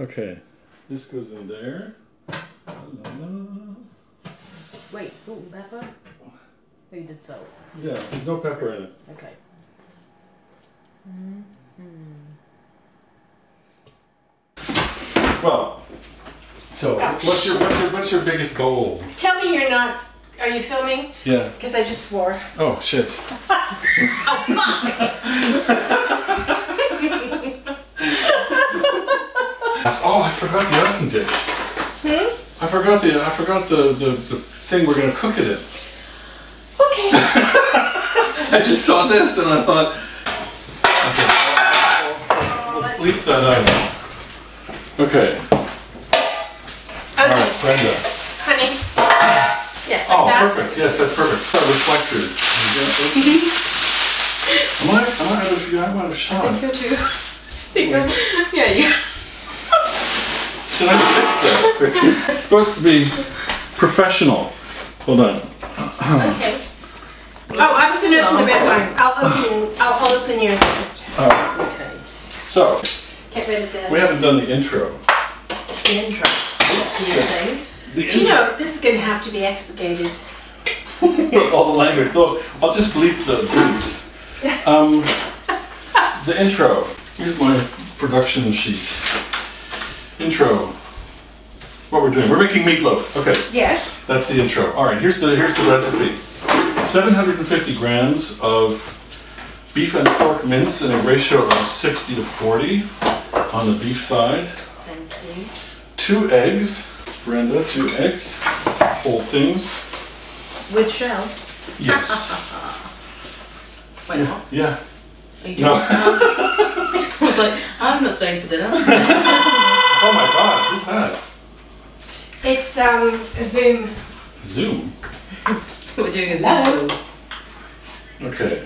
Okay, this goes in there. Wait, salt and pepper? Oh, you did salt. Yeah, there's no pepper in it. Okay. Mm -hmm. Well, so Ouch. what's your, what's your what's your biggest goal? Tell me you're not. Are you filming? Yeah. Because I just swore. Oh shit. oh, I forgot the oven dish. Hmm? I forgot the I forgot the, the, the thing we're gonna cook it in. Okay. I just saw this and I thought, okay, we'll bleep that out. Okay, Okay, right, Brenda. honey. Yes. Oh, perfect. it. Yes, that's perfect. Oh, reflectors. Am I, am I out of, I'm out of shot. Go to. yeah, you. Should I fix that? it's supposed to be professional. Hold on. Okay. Oh, I was gonna open the red wine. I'll open. I'll, I'll open yours first. All right. Okay. So, Get rid of this. we haven't done the intro. The intro. What do you? The Do you know this is gonna have to be expurgated? with all the language. So I'll just bleep the bleeps. Um, the intro. Here's my production sheet. Intro. What we're doing. We're making meatloaf. Okay, Yes. that's the intro. All right, here's the here's the recipe. 750 grams of beef and pork mince in a ratio of 60 to 40 on the beef side. Thank you. Two eggs, Brenda. Two eggs, whole things. With shell. Yes. Wait? Yeah. Are you No. I was like, I'm not staying for dinner. Oh my god, who's that? It's um Zoom. Zoom. We're doing a Hello. Zoom. Okay.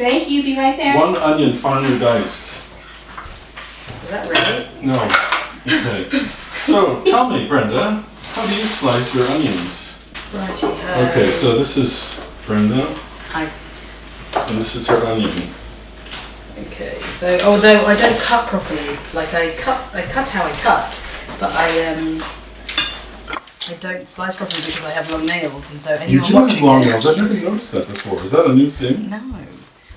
Thank you. Be right there. One onion finely diced. Is that right? No. Okay. So tell me, Brenda, how do you slice your onions? Righty. Okay, so this is Brenda, Hi. and this is her onion. Okay, so although I don't cut properly, like I cut, I cut how I cut, but I um, I don't slice properly because I have long nails, and so anyone watching this- I've never noticed that before. Is that a new thing? No,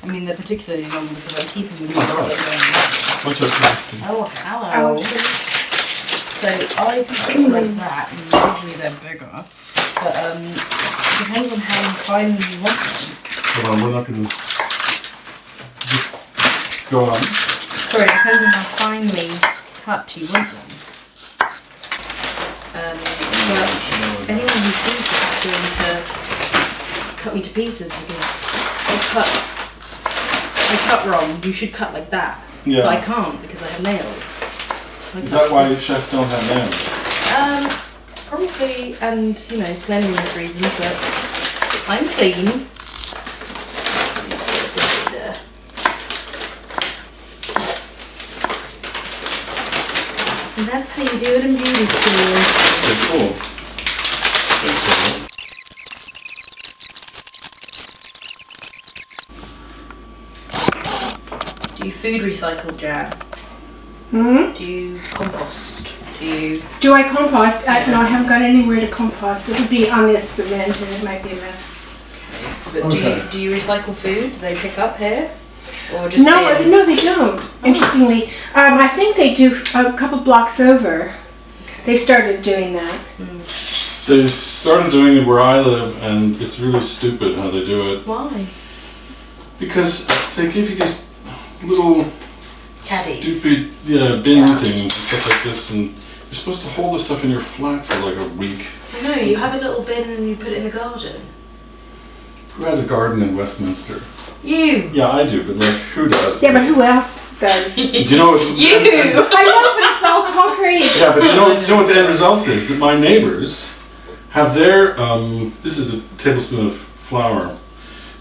I mean they're particularly long because I'm keeping them Oh, for God. a long Much interesting. Oh, hello. want So I can put like that, and usually they're bigger, but um, it depends on how fine you want them. Hold on, we're not gonna just go on. Sorry, it depends on how finely cut you want them. Um, but anyone who sees this is going to cut me to pieces because I cut, I cut wrong. You should cut like that, but I can't because I have nails. So I Is that why this. chefs don't have nails? Um, probably, and you know, cleanliness reasons, but I'm clean. And that's how you do it in beauty school. Okay, cool. Okay, cool. Do you food recycle, Jan? Hmm? Do you compost? Do you? Do I compost? Uh, no, I haven't got anywhere to compost. It would be on this cement and it might be a mess. But do you do you recycle food? Do they pick up here, or just No, no, they don't. Interestingly, um, I think they do a couple blocks over. They started doing that. They started doing it where I live, and it's really stupid how they do it. Why? Because they give you these little Caddies. stupid yeah, bin things and stuff like this, and you're supposed to hold this stuff in your flat for like a week. No, you have a little bin and you put it in the garden. Who has a garden in Westminster? You. Yeah, I do, but like, who does? Yeah, but who else does? Do you know what? You. I know, but it's all concrete. Yeah, but do you know, do you know what the end result is? That my neighbors have their, um, this is a tablespoon of flour,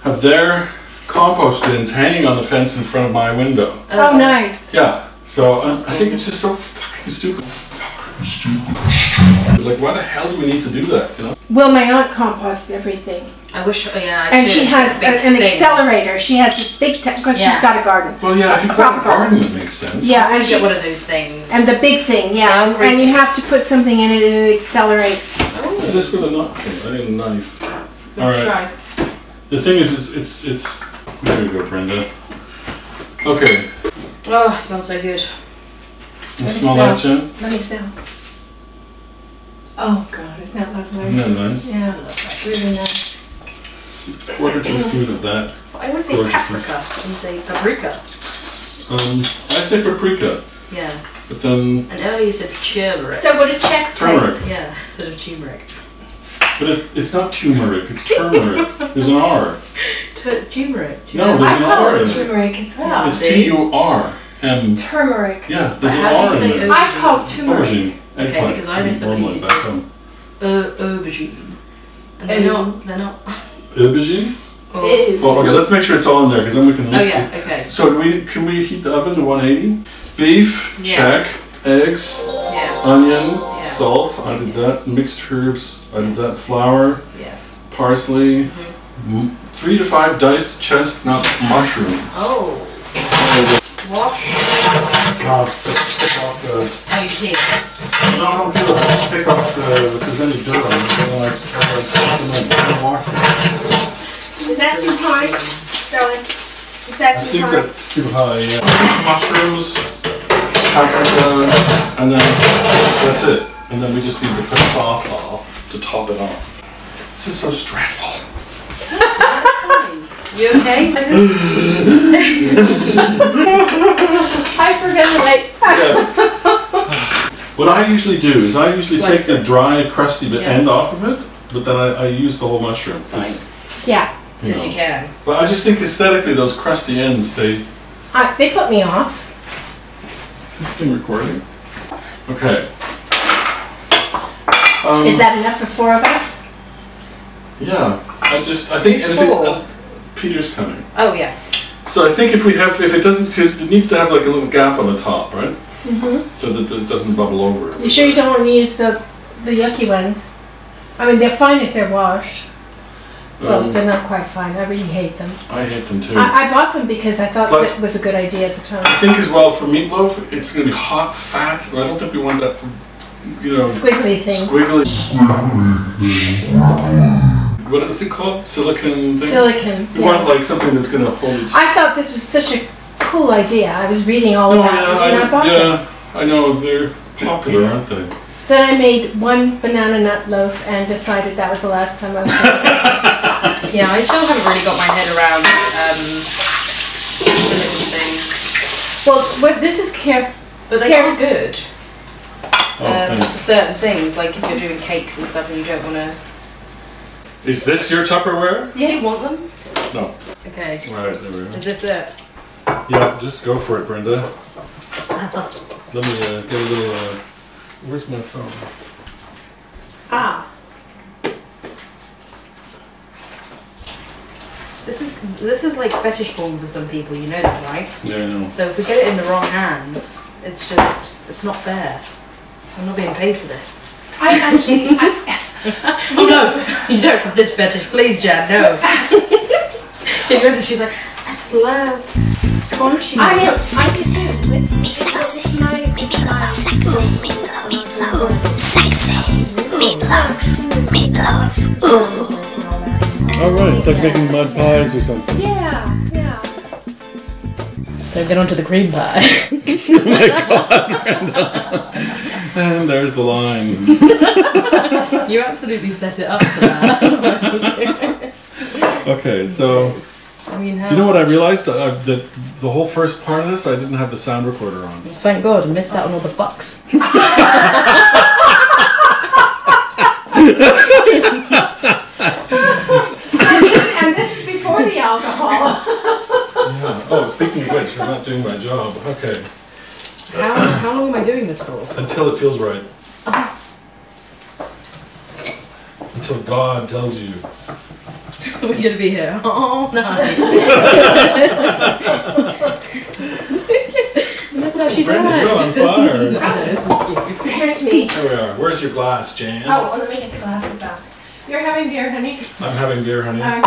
have their compost bins hanging on the fence in front of my window. Oh, nice. Yeah, so That's I, not I think it's just so fucking stupid. Like, why the hell do we need to do that? You know? Well, my aunt composts everything, I wish, oh, yeah, I and she has a, an thing. accelerator. She has this big because Yeah. she's got a garden. Well, yeah, if you've got a garden, it makes sense. Yeah, I and she get one of those things. and the big thing, yeah, Yeah, and, great and you have to put something in it, and it accelerates. Is this with a knife? Okay, I need a knife. Let's All right. try. The thing is, it's, it's, it's. There you go, Brenda. Okay, Oh, it smells so good. You Let me smell that, Jan? Let me smell. Oh God, isn't that lovely? Isn't that nice? Yeah, it's really nice. It's a quarter teaspoon of that. I always say Gorgeous. paprika. You say paprika. Um, I say paprika, Yeah. but then And earlier you said turmeric. So what did Czech say? turmeric. yeah, instead of turmeric. But it, it's not turmeric, it's turmeric. There's an R. Turmeric. No, there's I an call R it it. turmeric as well. It's see? T U R M. Turmeric. Yeah, there's an How do R you in say there. o- I call turmeric. Aubergine. Eggplant. because I know somebody Normally who says- Uh, aubergine. And they're not. They're not. Aubergine? Oh, Ew. Oh, okay, let's make sure it's all in there because then we can oh mix yeah. it. Okay. So do we can we heat the oven to 180? Beef, Yes. check. Eggs, Yes. onion, Yes. salt. I did that. Mixed herbs. I did that. Flour, yes. parsley, Mm-hmm. three to five diced chestnut mushrooms. Oh. What? Uh, pick off the. Oh, you did. No, don't do it. Pick off the. If there's any dirt on it, then I, I, I wash it. Is that too high, Charlie? Is that I too think high? that's too high. Yeah. Mushrooms, paprika, and then that's it. And then we just need to put salt to top it off. This is so stressful. You okay? Hyperventilate. Yeah. what I usually do is I usually Slice take the it. dry, crusty bit Yeah. end off of it, but then I, I use the whole mushroom. 'cause, Yeah. you Because you know. can. But I just think aesthetically, those crusty ends, they. Uh, they put me off. Is this thing recording? Okay. Um, Is that enough for four of us? Yeah. I just I think Who's anything. for? Peter's coming. Oh yeah. So I think if we have, if it doesn't, it needs to have like a little gap on the top, right? Mm-hmm. So that it doesn't bubble over. You sure you don't want to use the the yucky ones? I mean, they're fine if they're washed. Well, Um, they're not quite fine. I really hate them. I hate them too. I, I bought them because I thought Plus- that was a good idea at the time. I think as well for meatloaf, it's going to be hot, fat, and I don't think we want that, you know, Squiggly thing. squiggly. What is it called? Silicon thing? Silicon. we yeah. want like something that's going to hold its. I thought this was such a cool idea. I was reading all no, about yeah, it and I I, bought them. yeah, I know they're popular, aren't they? Then I made one banana nut loaf and decided that was the last time I was going to Yeah, I still haven't really got my head around um, silicon things, Well, what, this is care. but they Karen- are good Oh, um, for certain things. Like if you're doing cakes and stuff and you don't want to. Is this your Tupperware? Do you want them? No. Okay. Right, there we are. Is this it? Yeah, just go for it, Brenda. Let me uh, get a little. Uh, where's my phone? Ah. This is this is like fetish porn for some people. You know that, right? Yeah, I know. So if we get it in the wrong hands, it's just it's not fair. I'm not being paid for this. I actually. I, Oh no, you don't have this fetish, please, Jan. No. You know, She's like, I just love squashy. I am. I Sexy. do. It's Sexy. my. Meatloaf. Sexy. Meatloaf. Meatloaf. Sexy. Meatloaf. Meatloaf. Ooh. All right, it's like making mud pies or something. Yeah. Yeah. So get onto the cream pie. Oh And there's the line. you absolutely set it up for that. Okay, so I mean, how? do you know what I realized? Uh, that the whole first part of this, I didn't have the sound recorder on. Thank God, I missed out on all the fucks. And this is before the alcohol. Yeah. Oh, speaking of which, I'm not doing my job. Okay, How, how long am I doing this for? until it feels right. Until God tells you. We're gonna be here all night. That's how she Brenda, you're on died. fire. Here's me. There we are. Where's your glass, Jan? Oh, well, let me get the glasses out. You're having beer, honey? I'm having beer, honey. Okay.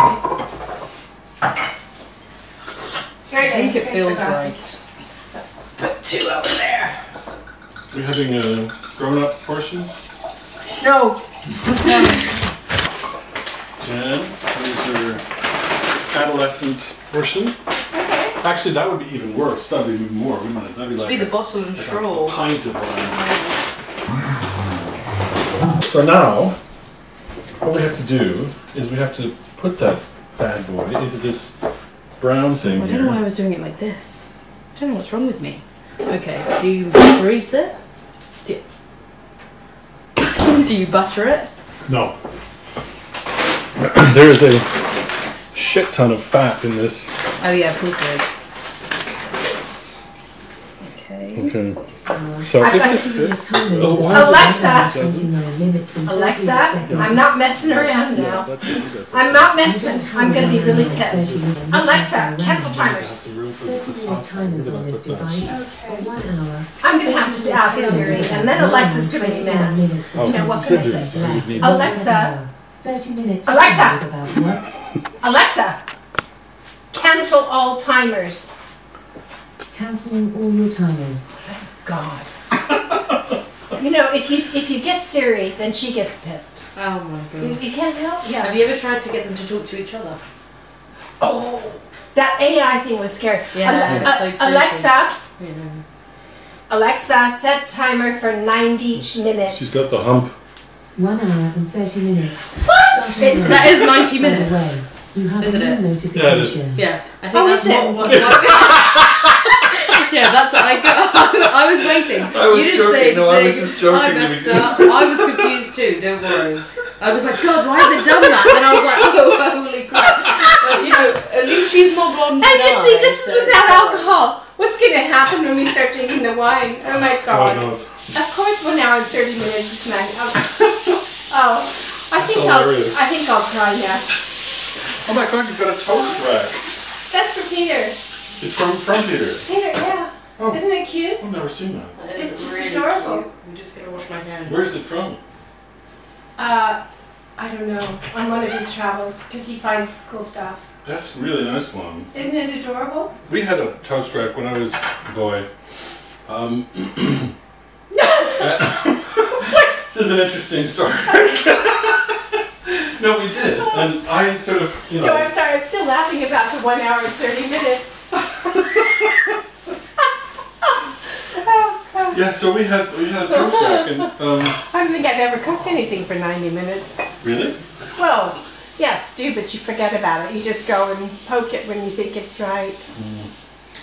Very I think it feels right. Two over there. We're having uh, grown-up portions. No, Jan, here's your adolescent portion. Okay. Actually, that would be even worse. That'd be even more, We might. That'd be like Be the bottle and like a straw. pint of wine. So now, what we have to do is we have to put that bad boy into this brown thing I don't know why I was doing it like this. I don't know what's wrong with me. Okay, do you grease it? Do you, do you butter it? No. There's a shit ton of fat in this. Oh yeah, of course there is. Okay. Okay. So I if thought it's you good. Timing. Oh, why is it- Alexa, 29 minutes and 38 Alexa, seconds. I'm not messing around now. That's it, that's it. I'm not messing. I'm gonna be really pissed. Alexa, cancel timers. That's the room for the 30 minute timers on this device. One hour. I'm gonna have to ask Siri, and then Alexa's gonna be mad. Minutes and You know, what can I say? it, so you'd need- Alexa, 30 minutes. Alexa! Alexa, cancel all timers. Cancelling all your timers. God. You know, if you if you get Siri, then she gets pissed. Oh my god. you can't help. Yeah. Have you ever tried to get them to talk to each other? Oh, that AI thing was scary. Yeah, Ale- it's so uh. Alexa, Yeah. Alexa, set timer for ninety minutes. She's got the hump. One hour and 30 minutes. what? Starting. That is 90 minutes. way, You have Isn't a it? new notification. Yeah, I think Oh, that's is it? what, what, what Yeah, that's what I got. I was waiting. I was you didn't joking. say No, I was anything. just joking. I messed up. I was confused too. Don't worry. I was like, God, why has it done that? Then I was like, Oh, holy crap! But you know, at least she's more blonde. And you I, see, this is without alcohol. What's going to happen when we start drinking the wine? Oh my God God. knows. Of course, one hour and 30 minutes is nine. Oh, oh I think I'll, hilarious. I think I'll cry now. Oh my god, you've got a toast rack. That's for Peter. It's from from Peter. Peter, yeah. Oh. Isn't it cute? I've never seen that. That It's is just really adorable. cute. I'm just gonna wash my hands. Where's it from? Uh, I don't know. On one of his travels, because he finds cool stuff. That's a really nice one. Isn't it adorable? We had a toast rack when I was a boy. Um, this is an interesting story. no, we did, and I sort of, you know. No, I'm sorry. I'm still laughing about the one hour and 30 minutes. Yeah, so we had we had a toast rack, and um, I don't think I've ever cooked anything for 90 minutes. really, Well, yeah, stew, but you forget about it. You just go and poke it when you think it's right.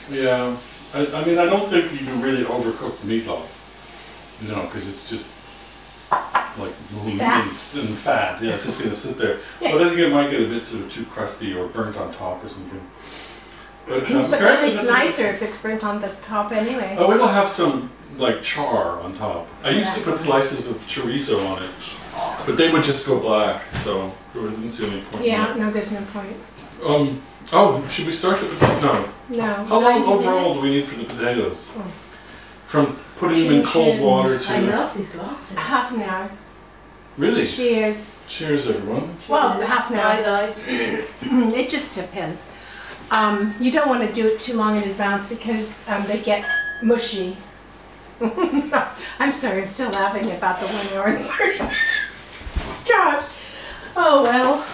yeah. I, I mean, I don't think you can really overcook the meatloaf, you know, because it's just like Fat. and fat. Yeah, it's just gonna sit there. But I think it might get a bit sort of too crusty or burnt on top or something. But, um, But then apparently it's nicer if it's burnt on the top anyway. Oh, it'll have some like char on top. I used to put That's slices of chorizo on it, but they would just go black, so there didn't see any point. Yeah, it. no, there's no point. Um. Oh, should we start at the potato? No. No. How long 90 overall do we need for the potatoes? Oh. From putting them in cold water to. I love these glasses. Half an hour. really. Cheers. Cheers, everyone. Well, half an hour. Eyes, eyes. it just depends. Um, you don't want to do it too long in advance because um, they get mushy. I'm sorry, I'm still laughing about the one hour and 30 minutes. God. Oh well.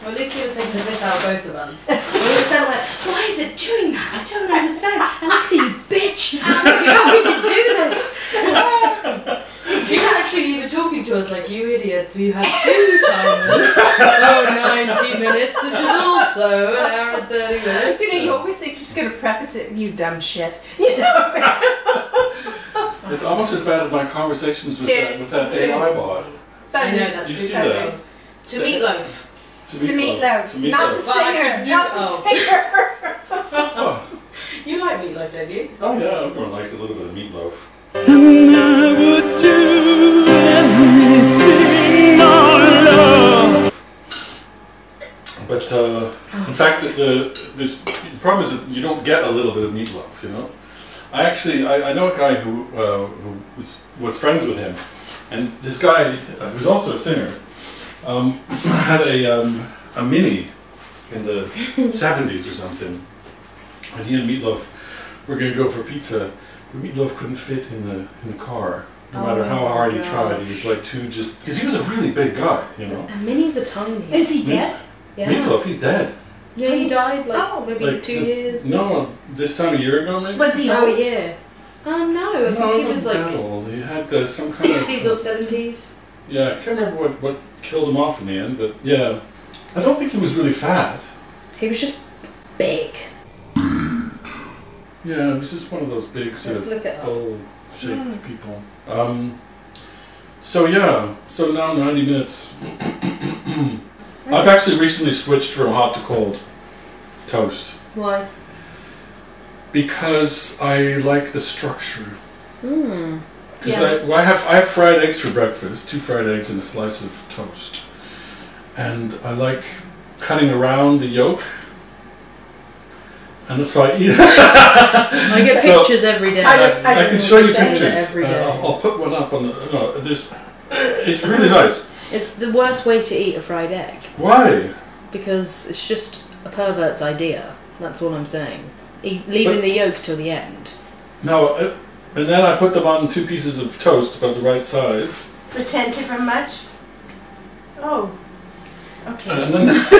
Well, at least he was taking the piss out of both of us. we were standing like, why is it doing that? I don't understand. Alexa, you bitch! How can you do this? you were actually even talking to us like, you idiots, we have two timers for 90 minutes, which is also an hour and 30 minutes. You know, you always think she's going to preface it, you dumb shit. You know? It's almost as bad as my conversations with that, with that Cheers. AI bot. I know, that's Did you see funny. that? To meatloaf. To To meatloaf, To not the. But singer, do- not the oh. singer. Oh, You like meatloaf, don't you? oh yeah, everyone likes a little bit of meatloaf. But uh, in fact, the, the, this, the problem is that you don't get a little bit of meatloaf. You know, I actually I, I know a guy who uh, who was, was friends with him, And this guy, uh, who's also a singer, um, had a, um, a mini in the 70s or something. And he and Meatloaf were going to go for pizza, but Meatloaf couldn't fit in the, in the car. No matter Oh how my hard he tried, he was like too just. Because he was a really big guy, you know? And minis a tiny. Is he dead? Yeah. Meatloaf, he's dead. Yeah, he died like Oh, maybe like two the- years. No, this time a year ago, maybe? Was he Oh, old? yeah. Um, no, I no, he he was wasn't that like old. He had uh, some kind of. 60s or 70s. Yeah, I can't remember what, what killed him off in the end, but yeah. I don't think he was really fat. He was just big. Yeah, he was just one of those big sort Let's of look bowl shaped Mm. people. Um, so yeah, so now 90 minutes. I've actually recently switched from hot to cold toast Why? because I like the structure. Hmm. Because Yeah. I, well, I have I have fried eggs for breakfast, two fried eggs and a slice of toast, and I like cutting around the yolk. And so I eat. I get So- pictures every day. I- I, I can show you pictures. every Uh. I'll, I'll put one up on the. No, this, It's really nice. It's the worst way to eat a fried egg Why? because it's just a pervert's idea. That's all I'm saying. Eat, leaving But- the yolk till the end. No, uh, and then I put them on two pieces of toast about the right size, Pretend to very much? Oh. Okay. and then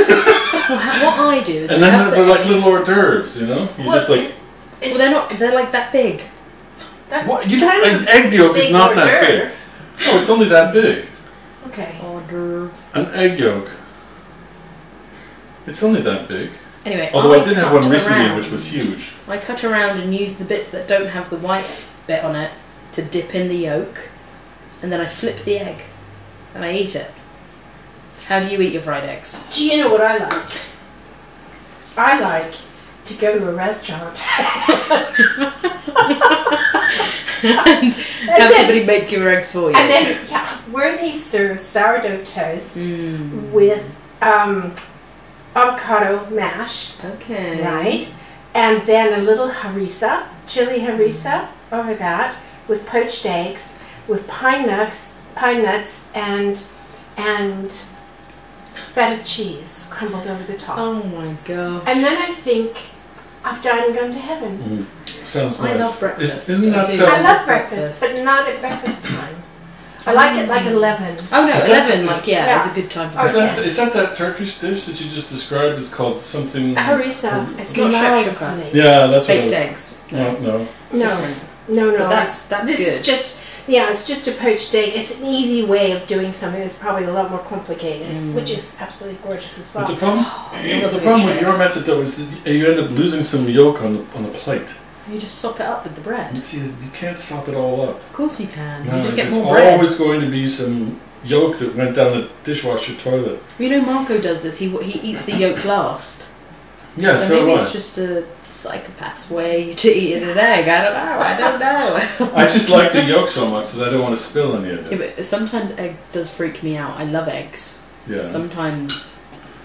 Well, what I do is and then they're the like little hors d'oeuvres, you know. You Well, just like is- is- Well, they're not. They're like that big. that's what you kind don't. of An egg yolk is not that big. No, it's only that big. Okay. Order. An egg yolk. It's only that big. Anyway, Although I did have cut one recently, around. which was huge. I cut around and use the bits that don't have the white bit on it to dip in the yolk, and then I flip the egg, and I eat it. How do you eat your fried eggs? Do you know what I like? I like to go to a restaurant and have then- somebody make your eggs for you. and then yeah, where they serve sourdough toast Mm, with um, avocado mash, okay. right? And then a little harissa, chili harissa over that with poached eggs, with pine nuts, pine nuts and and feta cheese crumbled over the top. Oh my god. And then I think I've died and gone to heaven. Sounds I nice. love breakfast. Is, isn't I that? do. uh, I love breakfast. breakfast, but not at breakfast time. I like it like 11. Oh no, Is that- eleven. is- Like yeah, Yeah. it's a good time for Oh, Is that, yes. that that Turkish dish that you just described? It's called something. Harissa, it's Not not shakshuka. Yeah, that's what it baked was. eggs. No, no. No, no, no. But that's that's this good. is just yeah, it's just a poached egg. It's an easy way of doing something that's probably a lot more complicated, Mm. which is absolutely gorgeous as But the problem, love the the problem with your method though is that you end up losing some yolk on the on the plate. You just sop it up with the bread. You you can't sop it all up. Of course you can. No, you just get more bread. always going to be some yolk that went down the dishwasher toilet. You know, Marco does this. He he eats the yolk last. Yeah, so, maybe do I. it's just a psychopath's way to eat an egg. I don't know. I don't know. I just like the yolk so much that I don't want to spill any of it. yeah, but sometimes egg does freak me out. I love eggs. Yeah, Sometimes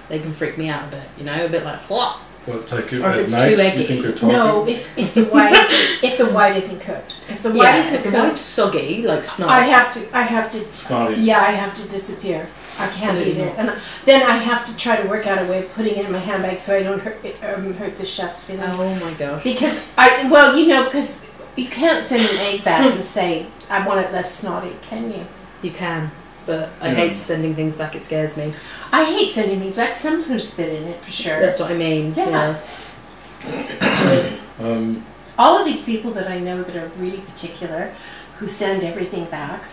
they can freak me out a bit. You know, a bit like what? But like Or if at it's night, too you eggy. think they're talking. No, if, if the white is, if the white isn't cooked, if the white Yeah, isn't if the cooked, white's soggy, like snot. I have to I have to Snotty. yeah I have to disappear. I can't Absolutely eat it, not. and then I have to try to work out a way of putting it in my handbag so I don't hurt it, um, hurt the chef's feelings. oh my gosh. Because I well, you know, because you can't send an egg back and say I want it less snotty, can you? You can, but I Yeah. hate sending things back. It scares me. I hate sending things back. Someone's going to spit in it for sure. That's what I mean. Yeah. Um, All of these people that I know that are really particular, who send everything back,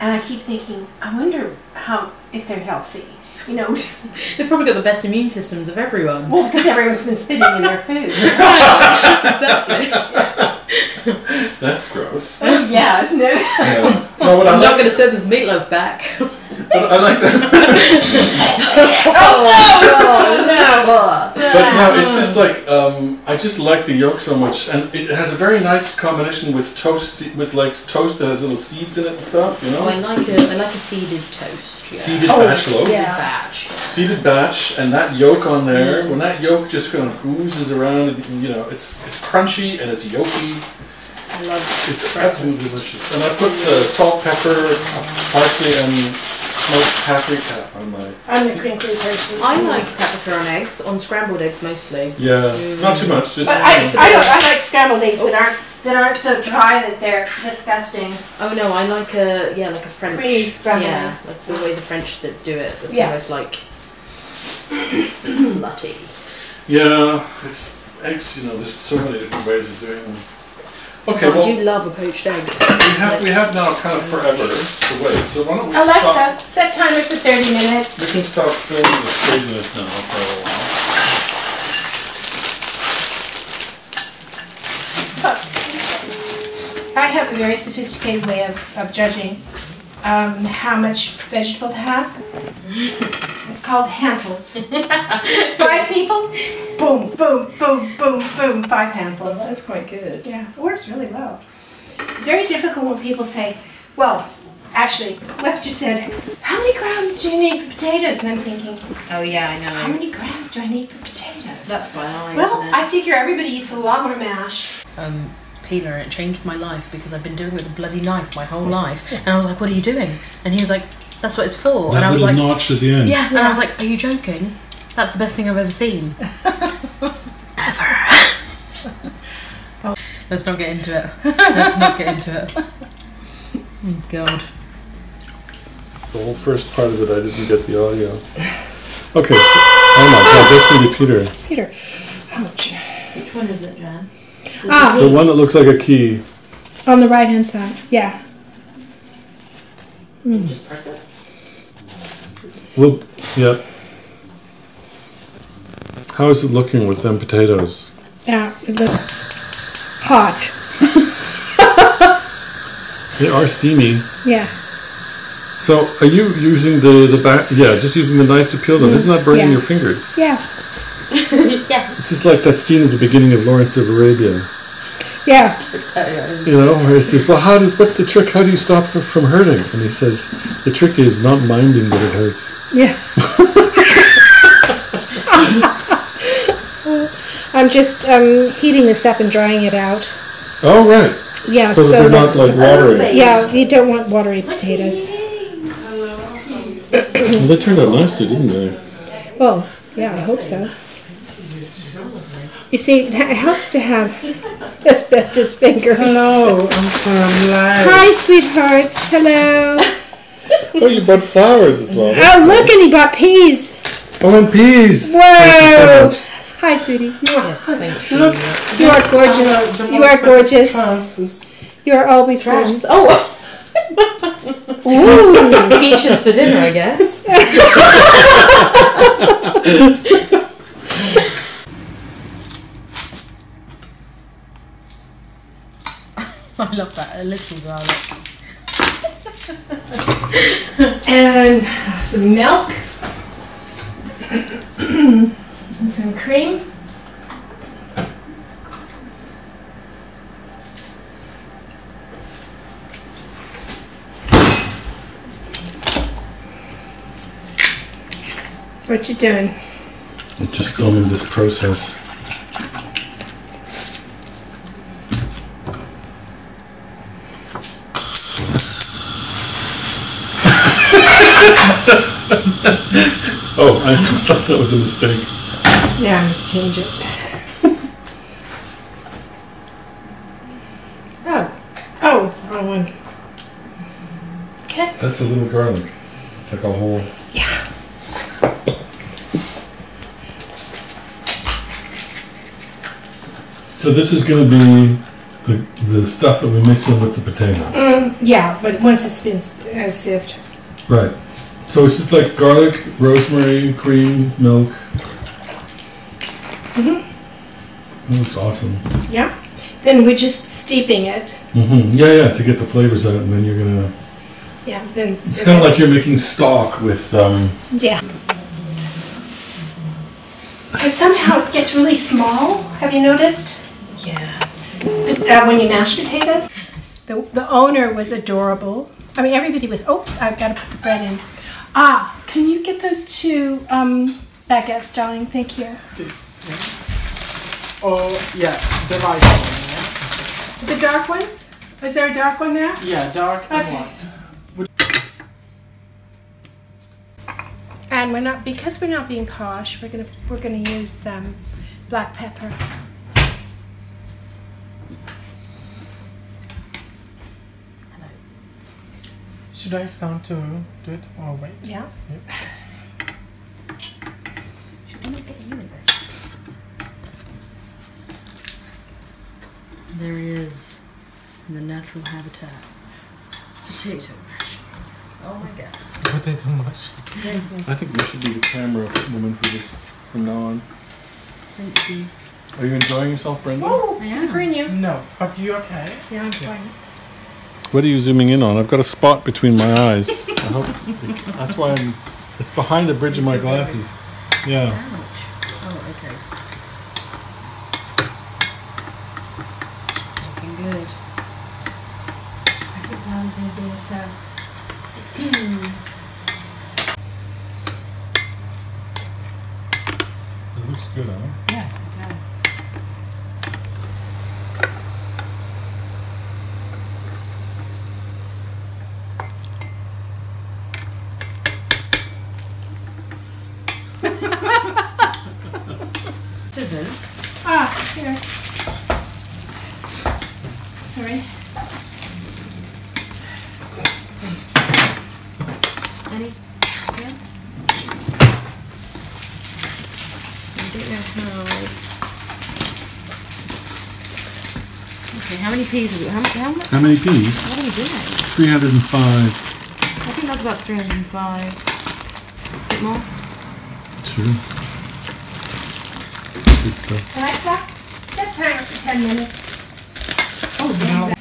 and I keep thinking, I wonder how if they're healthy. You know, They've probably got the best immune systems of everyone. well, because everyone's been spitting in their food. exactly. that's gross. oh, yeah, isn't it? Yeah. No, what I I'm not like, going to send this meatloaf back. but I like that. oh no! no. But no, it's just like um, I just like the yolk so much, and it has a very nice combination with toast, with like toast that has little seeds in it and stuff. You know, Oh, I like a, I like a seeded toast. Yeah. seeded Oh, batch loaf, yeah. Batch. seeded batch, and that yolk on there. Mm. When that yolk just kind of oozes around, you know, it's it's crunchy and it's yolky. I love It's breakfast. absolutely delicious. And I put uh, salt, pepper, parsley and smoked paprika on my. I'm the crinkly person. I like paprika on eggs, on scrambled eggs mostly. Yeah, not too much. Just. But I, I don't. I like scrambled eggs that aren't that aren't so dry that they're disgusting. Oh no, I like a yeah, like a French. Creamy scrambled Yeah, eggs. like the way the French that do it. It's Yeah. almost like slutty. yeah, it's eggs. You know, there's so many different ways of doing them. Okay, I well, do love a poached egg. we have we have now kind of forever to wait. So why don't we stop? Alexa, set timer for 30 minutes. We can stop filming the craziness now for a while. I have a very sophisticated way of, of judging um, how much vegetable to have. It's called handfuls. Five people, boom, boom, boom, boom, boom, five handfuls. that's quite good. Yeah, it works really well. It's very difficult when people say, well, actually, Webster said, how many grams do you need for potatoes? And I'm thinking, Oh yeah, I know. how many grams do I need for potatoes? That's by eye. well, isn't it? I figure everybody eats a lot more mash. um, peeler and it changed my life because I've been doing it with a bloody knife my whole life. And I was like, what are you doing? And he was like, that's what it's for. and I was like, notch at the end. yeah. And I was like, are you joking? That's the best thing I've ever seen. ever. Let's not get into it. Let's not get into it. Oh, God. The whole first part of it, I didn't get the audio. Okay. So, oh my God, that's gonna be Peter. It's Peter. Ouch. Which one is it, Jan? Ah, The one that looks like a key. on the right hand side. Yeah. Just press it. Well, yeah. How is it looking with them potatoes? Yeah, it looks hot. They are steamy. Yeah. So, are you using the the back? Yeah, just using the knife to peel them. Isn't that burning Yeah. your fingers? Yeah. It's just like that scene at the beginning of Lawrence of Arabia. Yeah. You know, where he says, "Well, how does? What's the trick? How do you stop it from hurting?" And he says, "The trick is not minding that it hurts." Yeah. I'm just um, heating this up and drying it out. Oh, right. Yeah, So, so, they're not like watery. yeah, you don't want watery potatoes. Well, they turned out nicely, didn't they? Well, yeah, I hope so. You see, it ha- it helps to have asbestos fingers. Hello, I'm from live. Hi, sweetheart. Hello. Oh, you bought flowers as well. Oh, look, and he bought peas. Oh, and peas. Whoa. So. Hi, sweetie. Yes, thank you. You are gorgeous. You are gorgeous. You are always gorgeous. Oh! Ooh. Peaches for dinner, I guess. I love that. A little garlic. and some milk and some cream. What you doing? I'm just filming this process. oh, I thought that was a mistake. Yeah, I'm gonna change it. oh, oh, it's the wrong one. Okay. That's a little garlic. It's like a whole. Yeah. So this is going to be the, the stuff that we mix in with the potato. Mm, yeah, but once it's been uh, sieved. Right. So it's just like garlic, rosemary, cream, milk. Mm-hmm. That's awesome. Yeah. Then we're just steeping it. hmm Yeah, yeah, to get the flavors out, and then you're gonna. Yeah. Then It's kind of like you're making stock with. Um, yeah. Because somehow it gets really small. Have you noticed? Yeah. Uh, when you mash potatoes. The the owner was adorable. I mean, everybody was. Oops, I've got to put the bread in. Ah, can you get those two um, baguettes, darling? Thank you. This one. Oh, yeah, the light one. Yeah. The dark ones? Is there a dark one there? Yeah, dark okay. and white. And we're not because we're not being posh. We're gonna we're gonna use um, black pepper. Should I start to do it or wait? Yeah. Should we not get you with this? There he is, in the natural habitat. Potato mash. Oh my god. Potato mash. I think you should be the camera woman for this from now on. Thank you. Are you enjoying yourself, Brenda? Oh, I am. bring you. No, but you okay? Yeah, I'm fine. What are you zooming in on? I've got a spot between my eyes. I hope that's why I'm. It's behind the bridge of my glasses. Yeah. Ouch. Oh, okay. Looking good. I think now I'm gonna do this. Uh, It looks good, huh? yes, it does. Scissors. Ah, here. Sorry. Any? Yeah. I don't know how. Okay, how many peas have we? How, how much? How many peas? What are we doing? 305. I think that's about 305. bit more? Sure. Good stuff. Alexa, set timer for 10 minutes. Oh, no.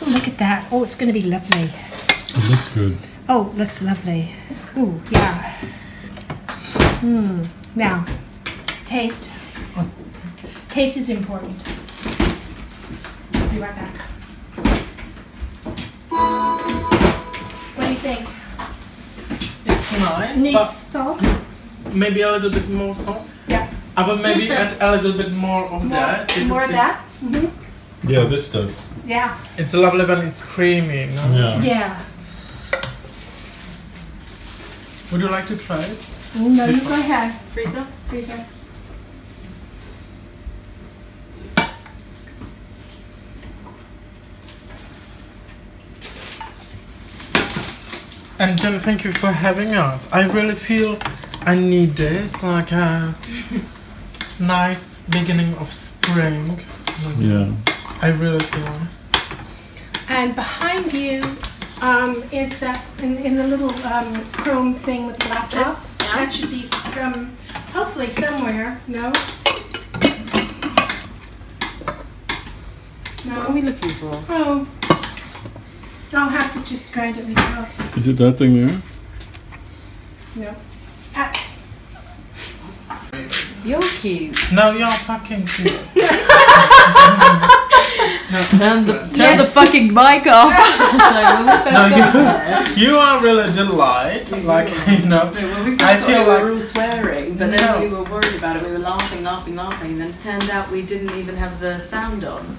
Oh, look at that. Oh, it's going to be lovely. It looks good. Oh, looks lovely. Ooh, yeah. Hmm. Now, taste. Taste is important. Be right back. Think? It's nice, Needs salt? but maybe a little bit more salt. Yeah. I would maybe add a little bit more of More, that. because more of that? Mm-hmm. Yeah, this stuff. Yeah. It's lovely when it's creamy, no? Yeah. Yeah. Would you like to try it? No, you go ahead. Freezer? Freezer. And Jan, thank you for having us. I really feel I need this, like a nice beginning of spring. Yeah. I really feel. And behind you um, is that in, in the little um, chrome thing with the laptop. This? Yeah. That should be some, hopefully somewhere. No. What are we looking for? Oh. I'll have to just grind it myself. Is it that thing there? No. Ah, You're cute. No, you're fucking cute. no, Turn the, listen. turn the fucking mic off. so when we first No, got you- there, You are really a delight. Like, you know. no, when we I feel there, like- we were all swearing, but then we were worried about it. We were laughing, laughing, laughing, and then it turned out we didn't even have the sound on.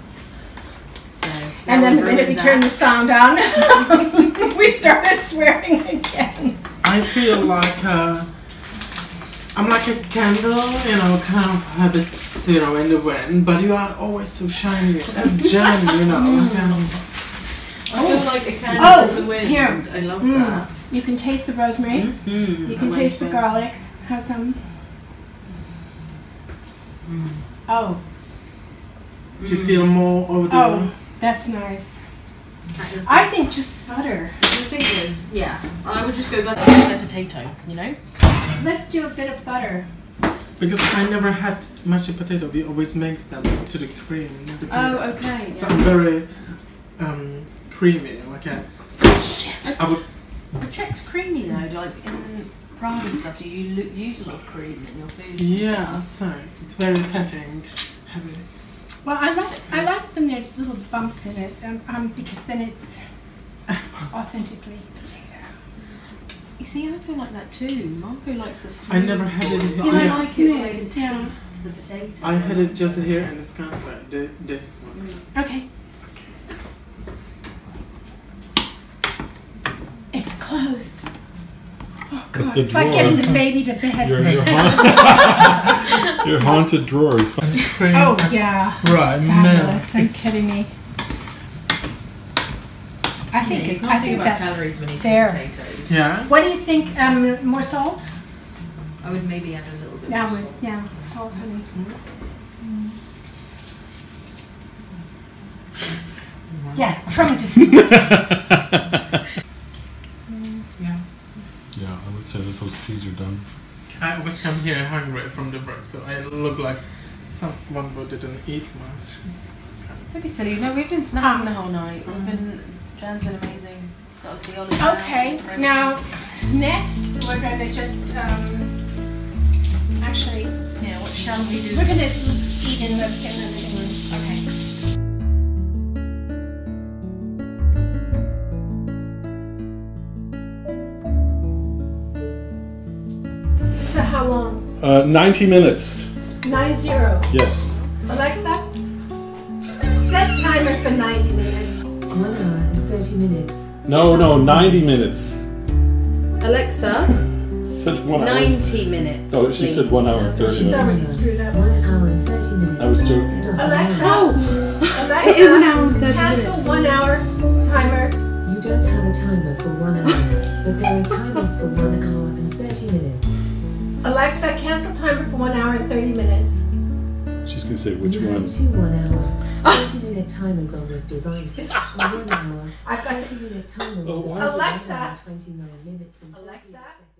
So And then the we've minute we ruined turned the that. sound on, we started swearing again. I feel like uh, I'm like a candle, you know, kind of have it, you know, in the wind, but you are always so shiny. As Jan, you know. like, um, I feel like a candle Oh, in the wind. here. I love Mm. that. You can taste the rosemary. Mm. You can taste the garlic. Have some. Oh, Do you feel more of the? oh, that's nice. That is I think just butter. The thing is, yeah, I would just go back to the potato, you know? Let's do a bit of butter. Because I never had mashed potato. We always mix them to the cream. the Oh, okay. So I'm very um, creamy, like a. Shit. I would. The check's creamy though, like in Prime and stuff, you use a lot of cream in your food. Yeah, I'd it's very fatting, heavy. Well, I like I like when there's little bumps in it, um, um, because then it's authentically potato. You see, I feel like that too. Marco likes a smooth I never had it. but You I like like it smooth, I can yeah. taste the potato. I had it just here, and it's kind of like thi- this one. Mm. Okay. It's closed. But the It's like getting the baby to bed. your, your, haunt, your haunted drawer is fun. Cream. Oh yeah. Right, Fabulous. now. Are you kidding me? I Yeah, think you it, can't I think think about that's. calories when eating there. potatoes. Yeah. What do you think? Um, more salt? I would maybe add a little bit Yeah, more with, salt. yeah, salt, honey. Yeah, from a distance. Yeah. Yeah, I say that those peas are done. I always come here hungry from the break, so I look like someone who didn't eat much. Don't be silly. No, we've been snacking the whole night. We've been. Jan's been amazing. Got us the olive Okay, the now next we're gonna just um, actually Yeah, what shall we do? we're gonna eat in the in the living room. Okay. Uh, 90 minutes. Nine zero. Yes. Alexa, set timer for ninety minutes. One hour and 30 minutes. No, no, 90 minutes. Alexa, Said one hour. 90 minutes. Oh, she said one hour and 30 She's minutes. already screwed up. One hour and 30 minutes. I was joking. Start Alexa, now. Alexa, It is an hour and 30 cancel minutes. one hour timer. You don't have a timer for one hour, but there are timers for one hour and 30 minutes. Alexa, cancel timer for one hour and thirty minutes. She's going to say which you one. two one hour, 30 minute timers on this device. or one hour, I've got to. 30 minute timer Oh, with why Alexa. 29 minutes Alexa. seconds.